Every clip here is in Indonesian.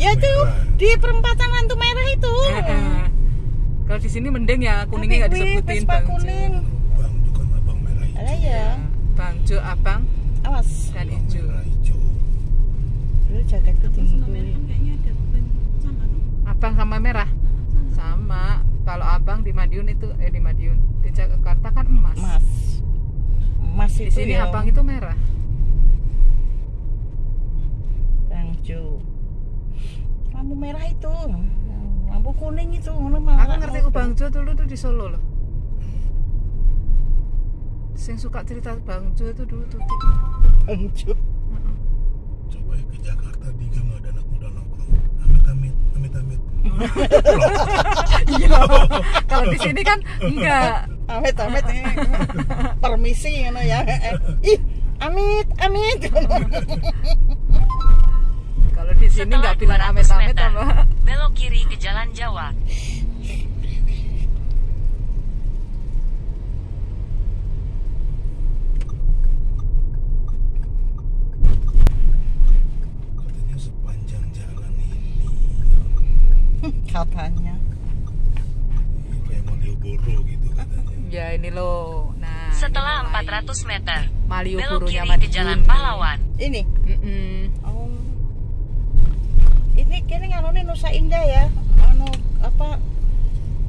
Ya tuh merah. di perempatan lampu merah itu. Eh, eh. kalau di sini mending ya kuningnya nggak disebutin Vespa Bang Jo kuning. Bang itu kan abang merah hijau. Ada ya. Bang Jo abang Awas. dan hijau merah hijau. Dulu jaketku tinggi. kayaknya ada ban sama tuh abang sama merah sama kalau abang di Madiun itu eh di Madiun di Jakarta kan emas Mas. Mas di sini ya. abang itu merah Bang Jo. Lampu merah itu. Lampu kuning itu. ngono aku ngerti ku Bang Jo dulu tuh di Solo loh Sing suka cerita Bang Jo itu dulu tuh Bang Jo. Coba ya ke Jakarta di gang ada anak muda nongkrong. Amit amit, amit amit. iya kalau di sini kan enggak Amit amit eh. Permisi ngono ya. Eh, Ih, amit amit. di sini nggak bilang 200 amit-amit apa belok kiri ke Jalan Jawa. Katanya sepanjang jalan ini Katanya. Iya, kayak Malioboro gitu katanya. ya ini loh nah Setelah mulai 400 meter, belok Malioboro-nya kiri ke Jalan. Pahlawan. Ini. Mm-mm. Oh. Ini kini nganone Nusa Indah ya. Anu apa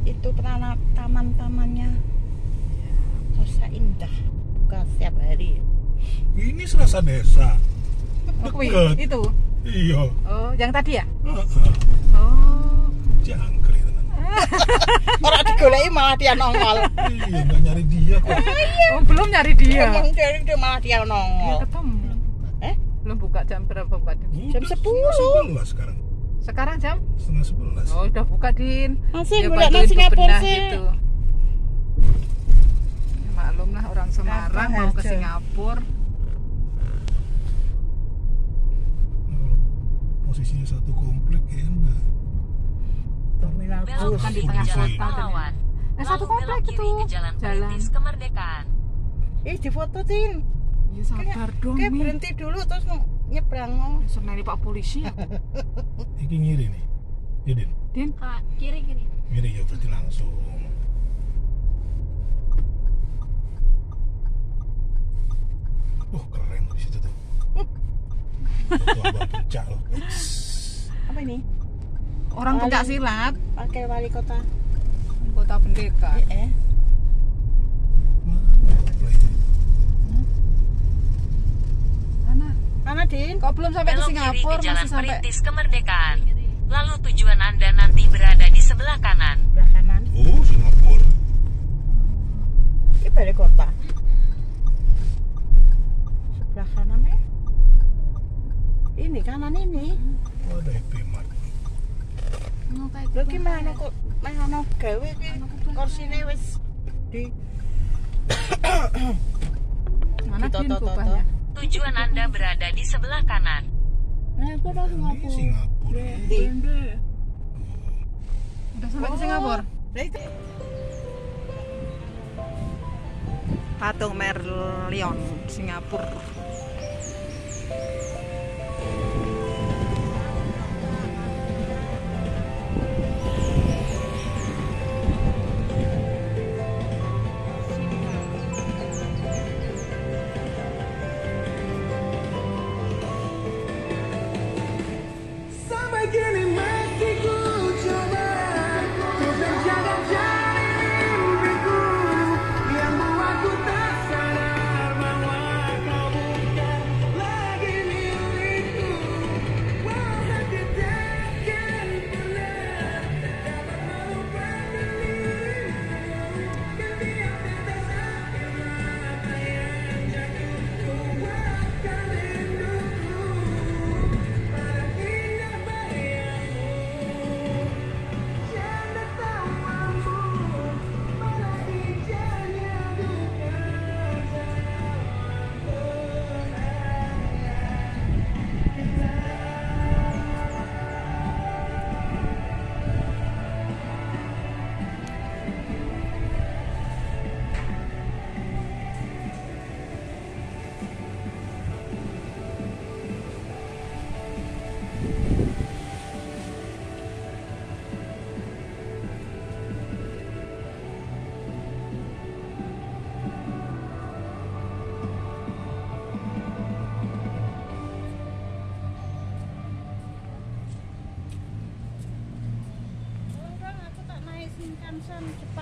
itu tanah taman-tamannya Nusa Indah. Buka setiap hari. Ini serasa desa. Oh, Deket. itu Iya. oh yang tadi ya Heeh. oh Jangkrik. Orang digoleki malah dia nongol. Iya, nggak nyari dia kok. oh belum nyari dia Emang dia, dia malah dia Dia nongol. ketemu Eh? belum buka jam berapa buka? Jam Udah 10. setengah 11 sekarang. Sekarang jam Setengah 11. oh udah buka din Masih golek bantuin nang Singapura sih. gitu. Ya, maklum lah orang Semarang Apa mau ke. Singapura Kalau posisinya satu komplek ya enggak. Terminal bus. kan di tengah kota, Pahlawan. eh satu komplek itu Jalan jalan Kemerdekaan. Ih, difoto tin. ya sabar dong Kayak Mi berhenti dulu terus mau nyebrang. Seneni Pak Polisi ya Iki ngiri nih. Ya, Din. Din Kak, kiri kiri Ngiri ya berarti langsung. Oh, keren di situ tuh. Abang puncak loh. Apa ini? orang pencak silat Pakai wali kota. kota pendekar Eh, Mana kompleknya? mana mana Din? kok belum sampai ke Belok kiri Singapura ke Jalan masih sampai Perintis Kemerdekaan. Lalu tujuan Anda nanti berada di sebelah kanan. Sebelah kanan. Oh, Singapura. Ini balik kota. Sebelah kanan ya? Ini kanan ini. Oh, ada EP Mart. Lho gimana kok mana gawe ki kursine wis di mana Din bubahnya Tujuan Anda berada di sebelah kanan. eh aku udah Ini Singapura Singapura. di. udah sampai ke Singapura itu patung Merlion Singapura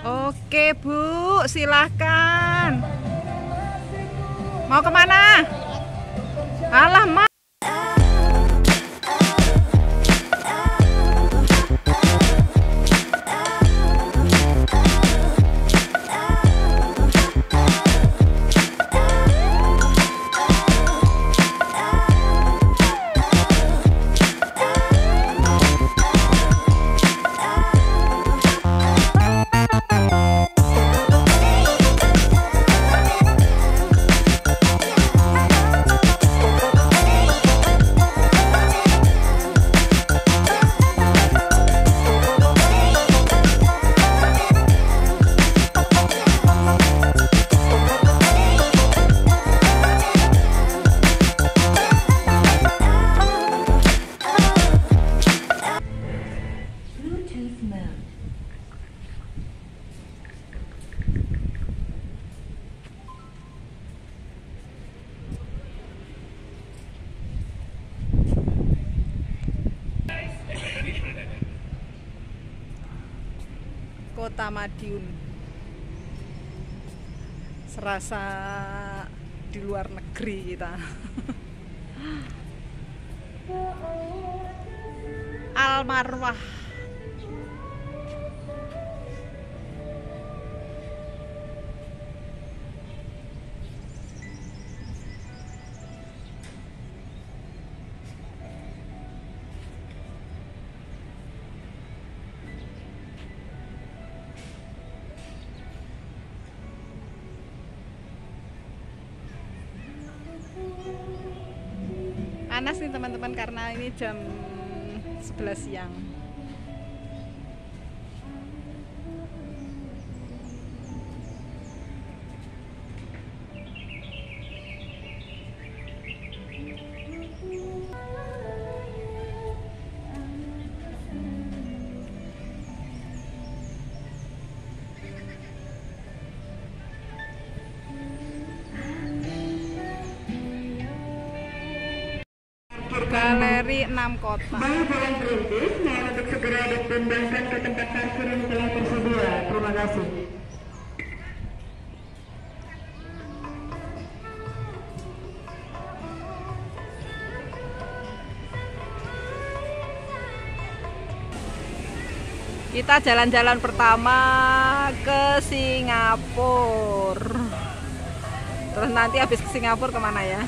Oke Bu, silahkan. Mau ke mana? Alah, Kota Madiun. Serasa di luar negeri kita. Almarwah. Panas nih teman-teman karena ini jam 11 siang. Galeri 6 kota. untuk segera dipindahkan ke tempat parkir yang telah tersedia. Terima kasih. Kita jalan-jalan pertama ke Singapura. Terus nanti habis ke Singapura ke mana ya?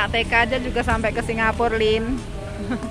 Anak-anak TK aja juga sampai ke Singapura, Lin.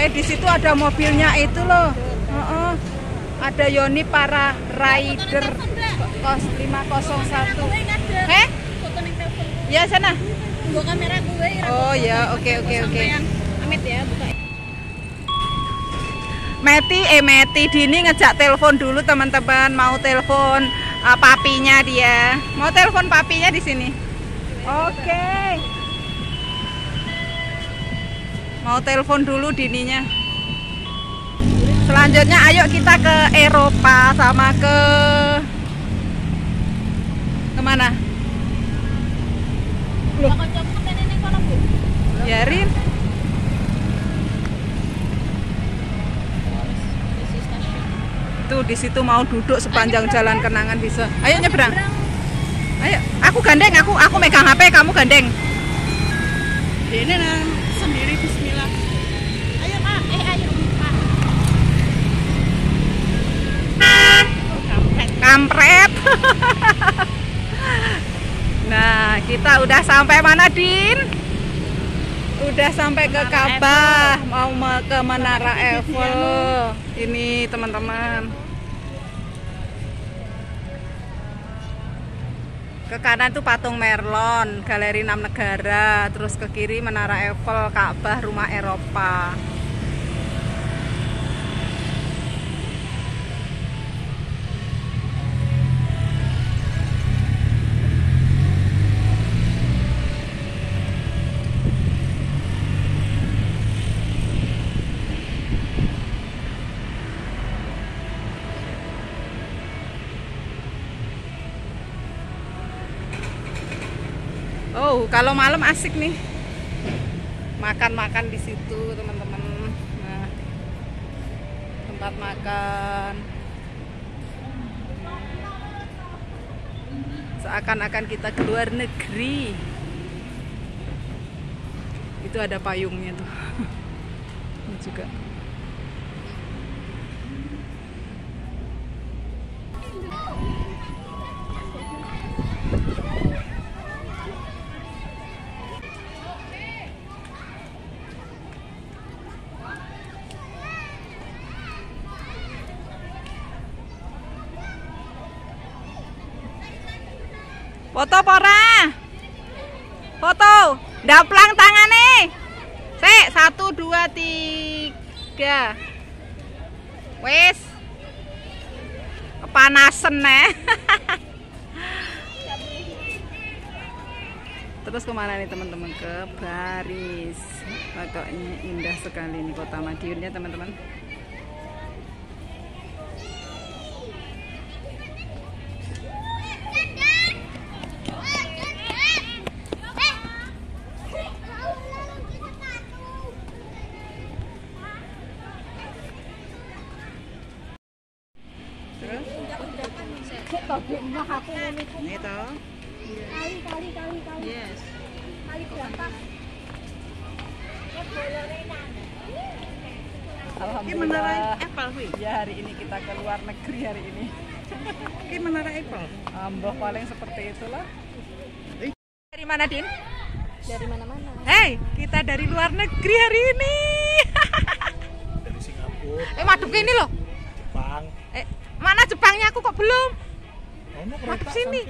Eh di situ ada mobilnya itu loh. Heeh. Ada Yoni para rider kos 501. Eh? Ya sana. Tunggu kamera gue. Oh ya, oke oke oke. Amit ya, buka. Meti eh Meti Dini ngejak telepon dulu teman-teman mau telepon uh, papinya dia mau telepon papinya di sini oke mau telepon dulu Dininya selanjutnya ayo kita ke Eropa sama ke ke mana. Yarin Isi stasiun. tuh di situ mau duduk sepanjang jalan kenangan bisa ayo nyebrang ayo aku gandeng aku aku megang HP kamu gandeng Ini nah, sendiri bismillah. Kampret. Nah kita udah sampai mana Din? Udah sampai ke Kabah. Mau ke Menara Eiffel. Ini teman-teman. Ke kanan tuh patung Merlon Galeri Enam Negara. Terus ke kiri Menara Eiffel Ka'bah Rumah Eropa Oh, kalau malam asik nih. Makan-makan di situ, teman-teman. Nah, tempat makan. Seakan-akan kita keluar negeri. Itu ada payungnya tuh. Ini juga. Foto pora. Foto. Daplang tangane. Sik, satu, dua, tiga. Wes. Kepanasan nih. Terus ke mana nih teman-teman? Ke Paris. Pokoknya indah sekali nih kota Madiun ya teman-teman. Alhamdulillah. menara Eiffel kuwi. Ya hari ini kita ke luar negeri hari ini. Ini menara Eiffel. Amboh paling seperti itulah. Dari mana Din? Dari mana-mana. Hei, kita dari luar negeri hari ini. Dari Singapura, eh madep ke ini loh. Jepang. Eh, mana Jepangnya aku kok belum? Ono Madep sini.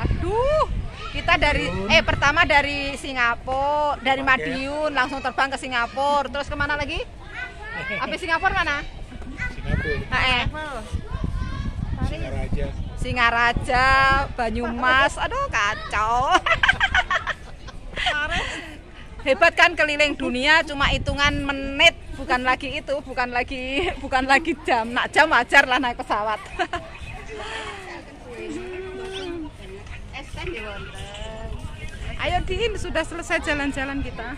Aduh, kita dari eh pertama dari Singapura, dari. Madiun langsung terbang ke Singapura, terus ke mana lagi? Habis Singapura mana? Singapura, Ah, eh, Singaraja. Singaraja, Banyumas, aduh kacau. Hebat kan keliling dunia cuma hitungan menit, bukan lagi itu, bukan lagi bukan lagi jam. Nak jam wajar lah naik pesawat. Ayo Din, sudah selesai jalan-jalan kita.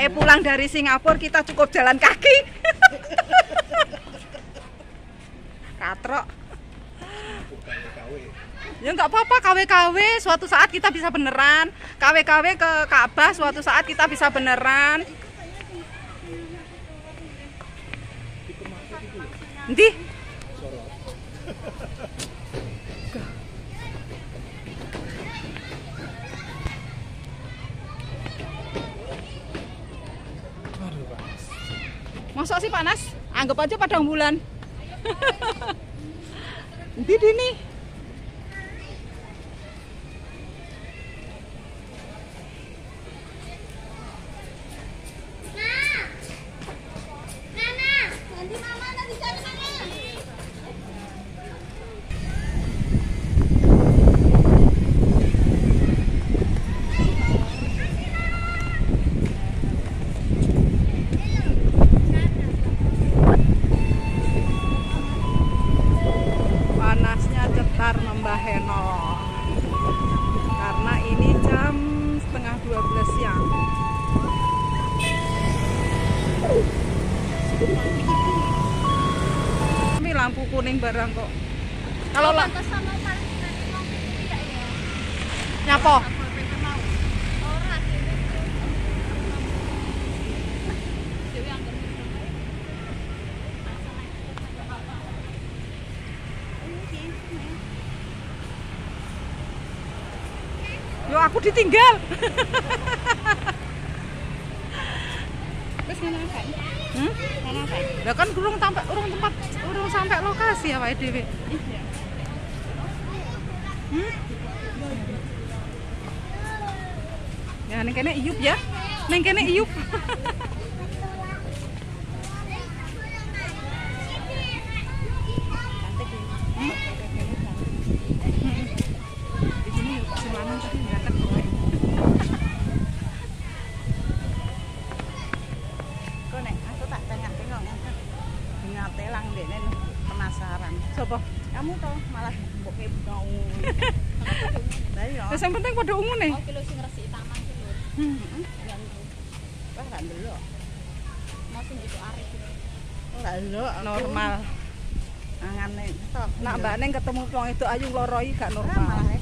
Eh pulang dari Singapura kita cukup jalan kaki. Ya nggak apa-apa KW-KW suatu saat kita bisa beneran. KW-KW ke Ka'bah suatu saat kita bisa beneran. Nanti Masa sih panas? Anggap aja padang bulan. Nanti dini. Aku ditinggal. Terus ngene apa? Hmm? Apa? Lah kan urung sampai urung tempat urung sampai lokasi ya Pak Dewi. Hmm? Ya neng kene iup ya. Neng kene iup. pada ungu Oh, Oke sing resik taman dulu. Heeh. Wah, ra lo. Mau itu arek. Ora lo normal. Angane to. Nak mbakne ketemu wong itu ayu loro iki gak normal.